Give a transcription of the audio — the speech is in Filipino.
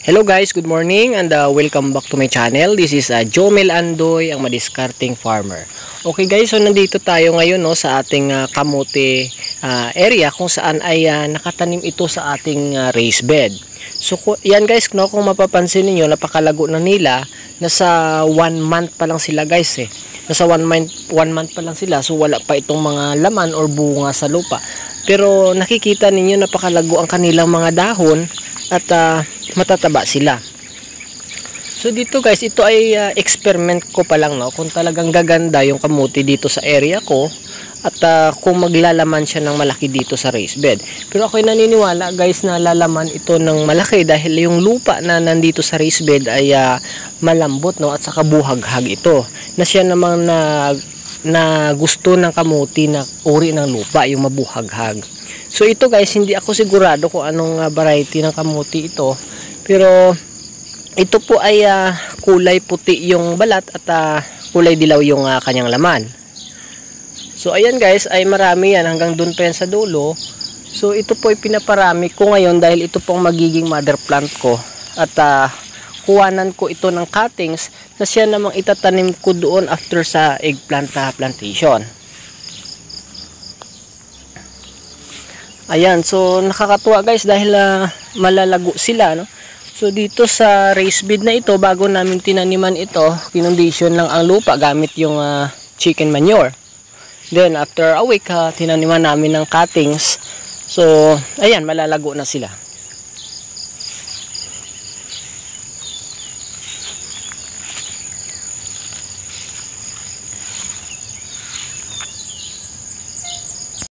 Hello guys, good morning and uh, welcome back to my channel. This is uh, Jomel Andoy, ang madiskarting farmer. Okay guys, so nandito tayo ngayon no, sa ating uh, kamote uh, area kung saan ay uh, nakatanim ito sa ating uh, raised bed. So yan guys, no, kung mapapansin niyo napakalago na nila. Nasa 1 month pa lang sila guys eh. Nasa 1 month, month pa lang sila so wala pa itong mga laman or bunga sa lupa. Pero nakikita ninyo napakalago ang kanilang mga dahon at uh, matataba sila. So dito guys, ito ay uh, experiment ko pa lang no, kung talagang gaganda yung kamuti dito sa area ko at uh, kung maglalaman siya ng malaki dito sa raised bed. Pero ako ay naniniwala guys na lalaman ito ng malaki dahil yung lupa na nandito sa raised bed ay uh, malambot no at saka buhaghag ito. Na siya namang na na gusto ng kamuti na uri ng lupa, yung mabuhaghag. So ito guys, hindi ako sigurado kung anong uh, variety ng kamuti ito. Pero ito po ay uh, kulay puti yung balat at uh, kulay dilaw yung uh, kanyang laman. So ayan guys, ay marami yan hanggang doon pa yan sa dulo. So ito po ay pinaparami ko ngayon dahil ito pong magiging mother plant ko. At uh, kuwanan ko ito ng cuttings na siya namang itatanim ko doon after sa eggplant plantation. Ayan, so nakakatuwa guys dahil uh, malalago sila. No? So dito sa raised bed na ito, bago namin tinaniman ito, kinondisyon lang ang lupa gamit yung uh, chicken manure. Then after a week, uh, tinaniman namin ng cuttings. So, ayan, malalago na sila.